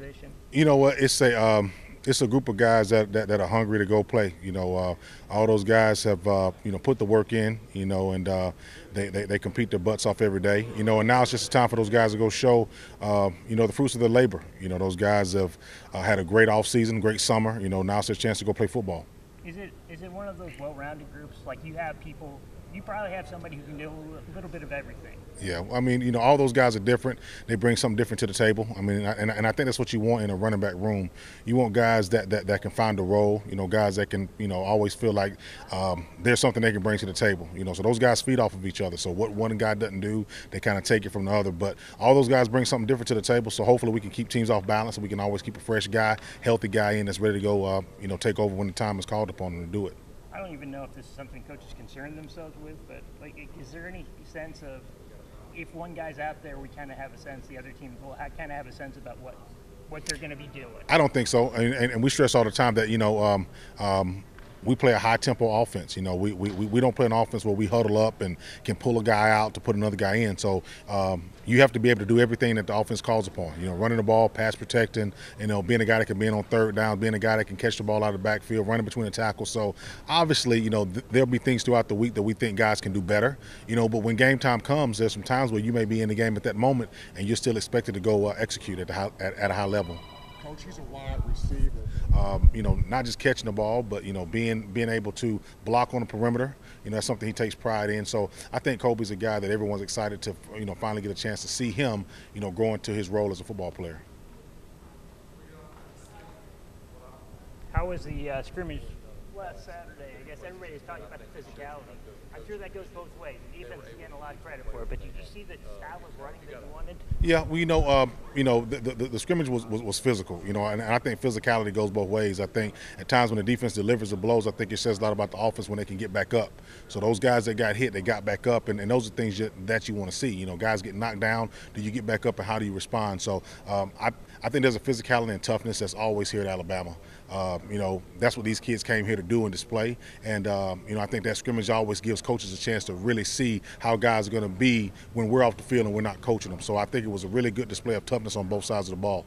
position? You know what? It's a um, it's a group of guys that, that, that, are hungry to go play. You know, uh, all those guys have uh, you know put the work in. You know, and uh, they, they, they compete their butts off every day. You know, and now it's just time for those guys to go show uh, you know the fruits of their labor. You know, those guys have uh, had a great off season, great summer. You know, now it's their chance to go play football. Is it is it one of those well-rounded groups? Like you have people you probably have somebody who can do a little bit of everything. Yeah, I mean, you know, all those guys are different. They bring something different to the table. I mean, and, and I think that's what you want in a running back room. You want guys that, that, that can find a role. You know, guys that can you know always feel like um, there's something they can bring to the table. You know, so those guys feed off of each other. So what one guy doesn't do, they kind of take it from the other. But all those guys bring something different to the table. So hopefully we can keep teams off balance and we can always keep a fresh guy, healthy guy in that's ready to go. Uh, you know, take over when the time is called upon them to do it. Don't even know if this is something coaches concern themselves with, but like, is there any sense of if one guy's out there, we kind of have a sense the other team will kind of have a sense about what what they're going to be doing. I don't think so, and, and, and, we stress all the time that you know um, um, we play a high tempo offense. You know, we, we, we don't play an offense where we huddle up and can pull a guy out to put another guy in. So um, you have to be able to do everything that the offense calls upon. You know, running the ball, pass protecting, you know, being a guy that can be in on third down, being a guy that can catch the ball out of the backfield, running between the tackles. So obviously, you know, th- there'll be things throughout the week that we think guys can do better. You know, but when game time comes, there's some times where you may be in the game at that moment and you're still expected to go uh, execute at, high, at, at a high level. Coach, he's a wide receiver. Um, you know, not just catching the ball, but you know, being being able to block on the perimeter. You know, that's something he takes pride in. So I think Kobe's a guy that everyone's excited to, you know, finally get a chance to see him, you know, grow into his role as a football player. How was the uh, scrimmage last Saturday? I guess everybody is talking about the physicality. I'm sure that goes both ways. The defense is getting a lot of credit for it, but did you see the style of running that you wanted? Yeah, well, you know, um, you know, the, the, the scrimmage was, was, was, physical, you know, and, I think physicality goes both ways. I think at times when the defense delivers the blows, I think it says a lot about the offense when they can get back up. So those guys that got hit, they got back up, and, and those are things that, that you want to see. You know, guys get knocked down, do you get back up, and how do you respond? So um, I, I think there's a physicality and toughness that's always here at Alabama. Uh, you know, that's what these kids came here to do and display. And, um, you know, I think that scrimmage always gives coaches a chance to really see how guys are going to be when we're off the field and we're not coaching them. So I think it was a really good display of toughness on both sides of the ball.